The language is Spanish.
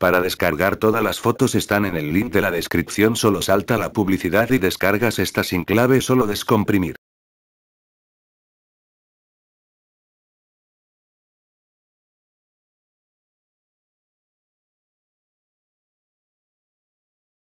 Para descargar todas las fotos están en el link de la descripción, solo salta la publicidad y descargas esta sin clave, solo descomprimir.